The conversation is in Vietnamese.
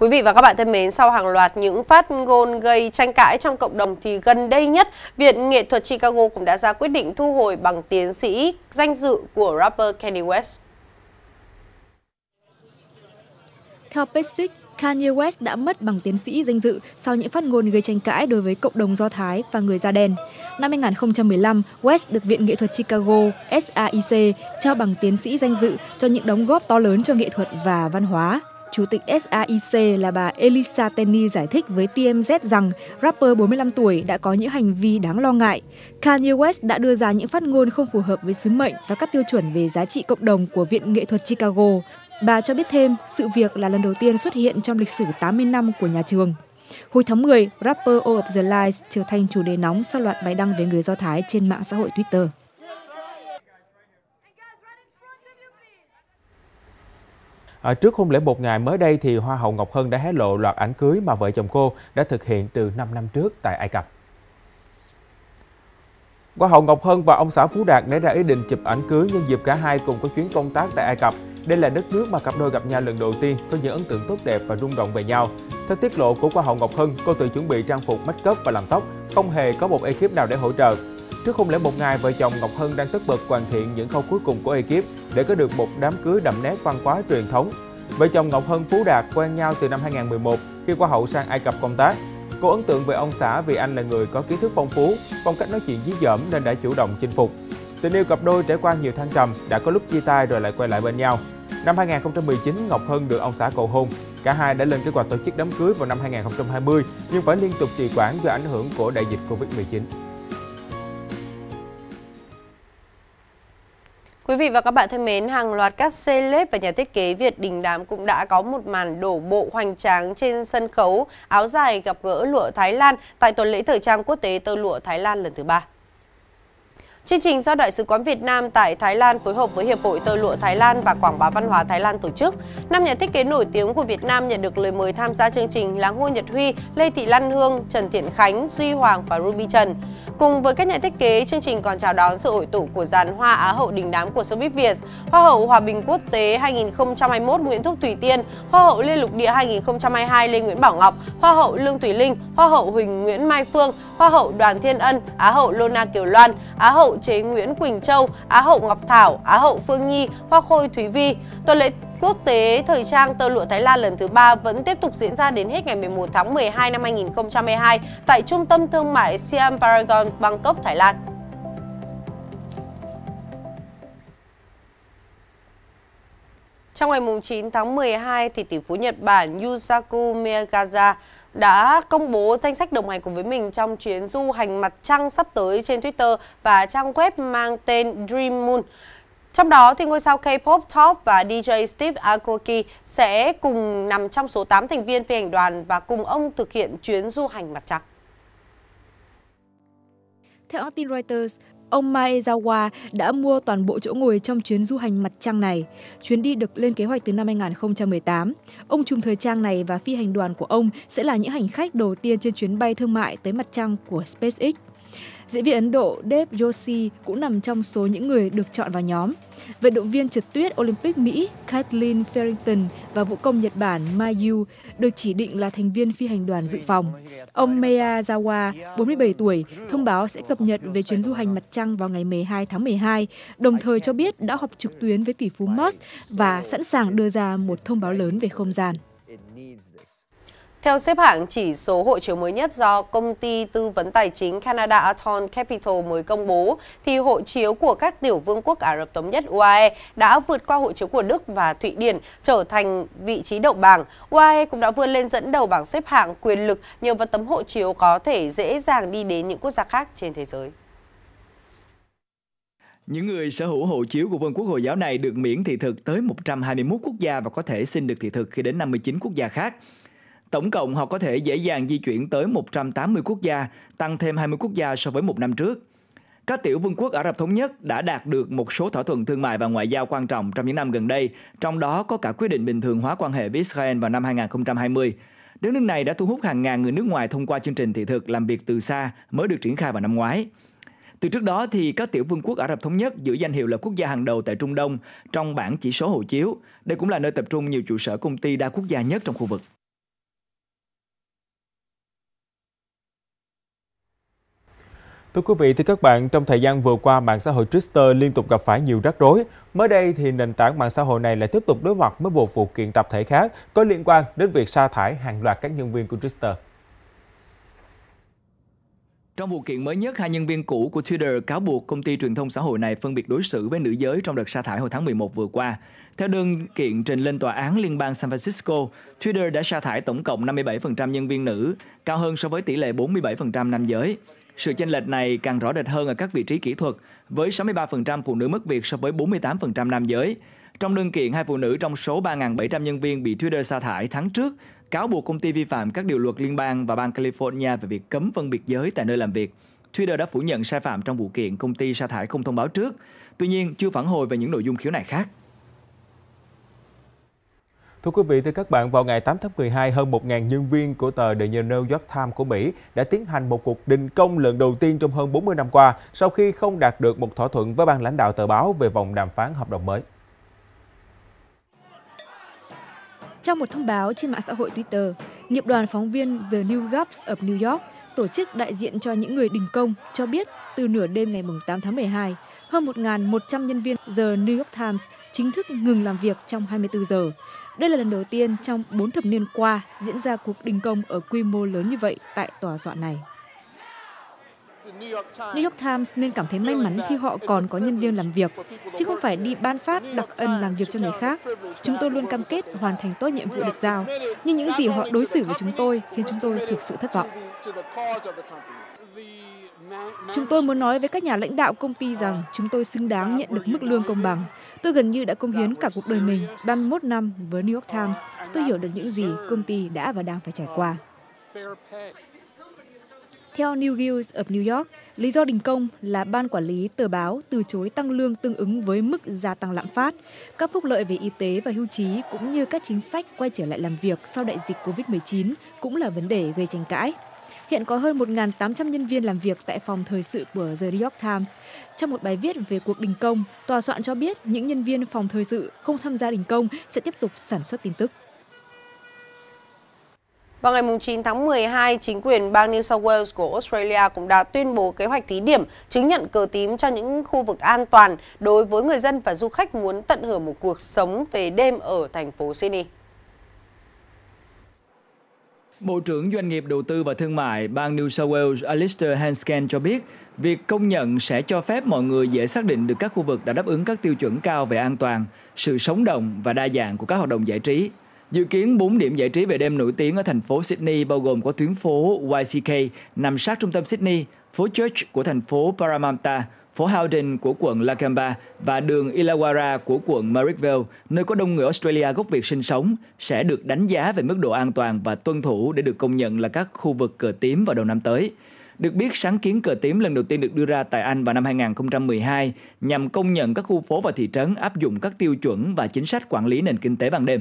Quý vị và các bạn thân mến, sau hàng loạt những phát ngôn gây tranh cãi trong cộng đồng thì gần đây nhất, Viện Nghệ thuật Chicago cũng đã ra quyết định thu hồi bằng tiến sĩ danh dự của rapper Kanye West. Theo Pesic, Kanye West đã mất bằng tiến sĩ danh dự sau những phát ngôn gây tranh cãi đối với cộng đồng Do Thái và người da đen. Năm 2015, West được Viện Nghệ thuật Chicago SAIC trao bằng tiến sĩ danh dự cho những đóng góp to lớn cho nghệ thuật và văn hóa. Chủ tịch SAIC là bà Elisa Tenny giải thích với TMZ rằng rapper 45 tuổi đã có những hành vi đáng lo ngại. Kanye West đã đưa ra những phát ngôn không phù hợp với sứ mệnh và các tiêu chuẩn về giá trị cộng đồng của Viện Nghệ thuật Chicago. Bà cho biết thêm, sự việc là lần đầu tiên xuất hiện trong lịch sử 80 năm của nhà trường. Hồi tháng 10, rapper All of the Lies trở thành chủ đề nóng sau loạt bài đăng về người Do Thái trên mạng xã hội Twitter. À, trước hôn lễ một ngày mới đây thì Hoa hậu Ngọc Hân đã hé lộ loạt ảnh cưới mà vợ chồng cô đã thực hiện từ 5 năm trước tại Ai Cập. Hoa hậu Ngọc Hân và ông xã Phú Đạt nảy ra ý định chụp ảnh cưới nhân dịp cả hai cùng có chuyến công tác tại Ai Cập. Đây là đất nước mà cặp đôi gặp nhau lần đầu tiên có những ấn tượng tốt đẹp và rung động về nhau. Theo tiết lộ của Hoa hậu Ngọc Hân, cô tự chuẩn bị trang phục make up và làm tóc, không hề có một ekip nào để hỗ trợ. Trước hôn lễ một ngày, vợ chồng Ngọc Hân đang tất bật hoàn thiện những khâu cuối cùng của ekip để có được một đám cưới đậm nét văn hóa truyền thống. Vợ chồng Ngọc Hân Phú Đạt quen nhau từ năm 2011 khi qua hậu sang Ai Cập công tác. Cô ấn tượng về ông xã vì anh là người có kiến thức phong phú, phong cách nói chuyện dí dỏm nên đã chủ động chinh phục. Tình yêu cặp đôi trải qua nhiều thăng trầm, đã có lúc chia tay rồi lại quay lại bên nhau. Năm 2019, Ngọc Hân được ông xã cầu hôn. Cả hai đã lên kế hoạch tổ chức đám cưới vào năm 2020 nhưng phải liên tục trì quản do ảnh hưởng của đại dịch Covid-19. Quý vị và các bạn thân mến, hàng loạt các celeb và nhà thiết kế Việt đình đám cũng đã có một màn đổ bộ hoành tráng trên sân khấu áo dài gặp gỡ lụa Thái Lan tại tuần lễ thời trang quốc tế tơ lụa Thái Lan lần thứ ba. Chương trình do Đại sứ quán Việt Nam tại Thái Lan phối hợp với Hiệp hội Tơ lụa Thái Lan và Quảng bá Văn hóa Thái Lan tổ chức. Năm nhà thiết kế nổi tiếng của Việt Nam nhận được lời mời tham gia chương trình là Ngô Nhật Huy, Lê Thị Lan Hương, Trần Thiện Khánh, Duy Hoàng và Ruby Trần. Cùng với các nhà thiết kế, chương trình còn chào đón sự hội tụ của dàn Hoa Á hậu đình đám của showbiz Việt, Hoa hậu Hòa bình quốc tế 2021 Nguyễn Thúc Thủy Tiên, Hoa hậu Liên lục địa 2022 Lê Nguyễn Bảo Ngọc, Hoa hậu Lương Thủy Linh, Hoa hậu Huỳnh Nguyễn Mai Phương, Hoa hậu Đoàn Thiên Ân, Á hậu Lona Kiều Loan, Á hậu Chế Nguyễn Quỳnh Châu, Á hậu Ngọc Thảo, Á hậu Phương Nhi, Hoa khôi Thúy Vi. Tuần lễ quốc tế thời trang tơ lụa Thái Lan lần thứ ba vẫn tiếp tục diễn ra đến hết ngày 11 tháng 12 năm 2022 tại Trung tâm Thương mại Siam Paragon, Bangkok, Thái Lan. Trong ngày 9 tháng 12, thì tỷ phú Nhật Bản Yusaku Miyagawa đã công bố danh sách đồng hành cùng với mình trong chuyến du hành mặt trăng sắp tới trên Twitter và trang web mang tên Dream Moon. Trong đó thì ngôi sao K-pop top và DJ Steve Aoki sẽ cùng nằm trong số 8 thành viên phi hành đoàn và cùng ông thực hiện chuyến du hành mặt trăng. Theo hãng tin Reuters, ông Maezawa đã mua toàn bộ chỗ ngồi trong chuyến du hành mặt trăng này. Chuyến đi được lên kế hoạch từ năm 2018. Ông trùm thời trang này và phi hành đoàn của ông sẽ là những hành khách đầu tiên trên chuyến bay thương mại tới mặt trăng của SpaceX. Diễn viên Ấn Độ Dev Joshi cũng nằm trong số những người được chọn vào nhóm. Vận động viên trượt tuyết Olympic Mỹ Kathleen Farrington và vũ công Nhật Bản Mayu được chỉ định là thành viên phi hành đoàn dự phòng. Ông Miyazawa, 47 tuổi, thông báo sẽ cập nhật về chuyến du hành mặt trăng vào ngày 12 tháng 12, đồng thời cho biết đã họp trực tuyến với tỷ phú Musk và sẵn sàng đưa ra một thông báo lớn về không gian. Theo xếp hạng chỉ số hộ chiếu mới nhất do công ty tư vấn tài chính Canada Aton Capital mới công bố, thì hộ chiếu của các tiểu vương quốc Ả Rập Thống Nhất UAE đã vượt qua hộ chiếu của Đức và Thụy Điển, trở thành vị trí đầu bảng. UAE cũng đã vươn lên dẫn đầu bảng xếp hạng quyền lực nhờ vào tấm hộ chiếu có thể dễ dàng đi đến những quốc gia khác trên thế giới. Những người sở hữu hộ chiếu của Vương quốc Hồi giáo này được miễn thị thực tới 121 quốc gia và có thể xin được thị thực khi đến 59 quốc gia khác. Tổng cộng họ có thể dễ dàng di chuyển tới 180 quốc gia, tăng thêm 20 quốc gia so với một năm trước. Các tiểu vương quốc Ả Rập Thống Nhất đã đạt được một số thỏa thuận thương mại và ngoại giao quan trọng trong những năm gần đây, trong đó có cả quyết định bình thường hóa quan hệ với Israel vào năm 2020. Đất nước này đã thu hút hàng ngàn người nước ngoài thông qua chương trình thị thực làm việc từ xa mới được triển khai vào năm ngoái. Từ trước đó thì các tiểu vương quốc Ả Rập Thống Nhất giữ danh hiệu là quốc gia hàng đầu tại Trung Đông trong bảng chỉ số hộ chiếu. Đây cũng là nơi tập trung nhiều trụ sở công ty đa quốc gia nhất trong khu vực. Thưa quý vị, thì các bạn, trong thời gian vừa qua, mạng xã hội Twitter liên tục gặp phải nhiều rắc rối. Mới đây thì nền tảng mạng xã hội này lại tiếp tục đối mặt với một vụ kiện tập thể khác có liên quan đến việc sa thải hàng loạt các nhân viên của Twitter. Trong vụ kiện mới nhất, hai nhân viên cũ của Twitter cáo buộc công ty truyền thông xã hội này phân biệt đối xử với nữ giới trong đợt sa thải hồi tháng 11 vừa qua. Theo đơn kiện trình lên tòa án liên bang San Francisco, Twitter đã sa thải tổng cộng 57% nhân viên nữ, cao hơn so với tỷ lệ 47% nam giới. Sự chênh lệch này càng rõ rệt hơn ở các vị trí kỹ thuật, với 63% phụ nữ mất việc so với 48% nam giới. Trong đơn kiện, hai phụ nữ trong số 3.700 nhân viên bị Twitter sa thải tháng trước cáo buộc công ty vi phạm các điều luật liên bang và bang California về việc cấm phân biệt giới tại nơi làm việc. Twitter đã phủ nhận sai phạm trong vụ kiện công ty sa thải không thông báo trước, tuy nhiên chưa phản hồi về những nội dung khiếu nại khác. Thưa quý vị, thưa các bạn, vào ngày 8 tháng 12, hơn 1.000 nhân viên của tờ The New York Times của Mỹ đã tiến hành một cuộc đình công lần đầu tiên trong hơn 40 năm qua sau khi không đạt được một thỏa thuận với ban lãnh đạo tờ báo về vòng đàm phán hợp đồng mới. Trong một thông báo trên mạng xã hội Twitter, nghiệp đoàn phóng viên The New Gaps of New York, tổ chức đại diện cho những người đình công, cho biết từ nửa đêm ngày 8 tháng 12, hơn 1.100 nhân viên The New York Times chính thức ngừng làm việc trong 24 giờ. Đây là lần đầu tiên trong 4 thập niên qua diễn ra cuộc đình công ở quy mô lớn như vậy tại tòa soạn này. New York Times nên cảm thấy may mắn khi họ còn có nhân viên làm việc, chứ không phải đi ban phát đặc ân làm việc cho người khác. Chúng tôi luôn cam kết hoàn thành tốt nhiệm vụ được giao, nhưng những gì họ đối xử với chúng tôi khiến chúng tôi thực sự thất vọng. Chúng tôi muốn nói với các nhà lãnh đạo công ty rằng chúng tôi xứng đáng nhận được mức lương công bằng. Tôi gần như đã công hiến cả cuộc đời mình, 31 năm với New York Times. Tôi hiểu được những gì công ty đã và đang phải trải qua. Theo New News of New York, lý do đình công là ban quản lý tờ báo từ chối tăng lương tương ứng với mức gia tăng lạm phát, các phúc lợi về y tế và hưu trí cũng như các chính sách quay trở lại làm việc sau đại dịch COVID-19 cũng là vấn đề gây tranh cãi. Hiện có hơn 1.800 nhân viên làm việc tại phòng thời sự của The New York Times. Trong một bài viết về cuộc đình công, tòa soạn cho biết những nhân viên phòng thời sự không tham gia đình công sẽ tiếp tục sản xuất tin tức. Vào ngày 9 tháng 12, chính quyền bang New South Wales của Australia cũng đã tuyên bố kế hoạch thí điểm chứng nhận cờ tím cho những khu vực an toàn đối với người dân và du khách muốn tận hưởng một cuộc sống về đêm ở thành phố Sydney. Bộ trưởng Doanh nghiệp Đầu tư và Thương mại bang New South Wales Alistair Hansken cho biết, việc công nhận sẽ cho phép mọi người dễ xác định được các khu vực đã đáp ứng các tiêu chuẩn cao về an toàn, sự sống động và đa dạng của các hoạt động giải trí. Dự kiến 4 điểm giải trí về đêm nổi tiếng ở thành phố Sydney bao gồm có tuyến phố YCK nằm sát trung tâm Sydney, phố Church của thành phố Parramatta, phố Howden của quận Lakamba và đường Illawarra của quận Marrickville, nơi có đông người Australia gốc Việt sinh sống, sẽ được đánh giá về mức độ an toàn và tuân thủ để được công nhận là các khu vực cờ tím vào đầu năm tới. Được biết, sáng kiến cờ tím lần đầu tiên được đưa ra tại Anh vào năm 2012 nhằm công nhận các khu phố và thị trấn áp dụng các tiêu chuẩn và chính sách quản lý nền kinh tế ban đêm.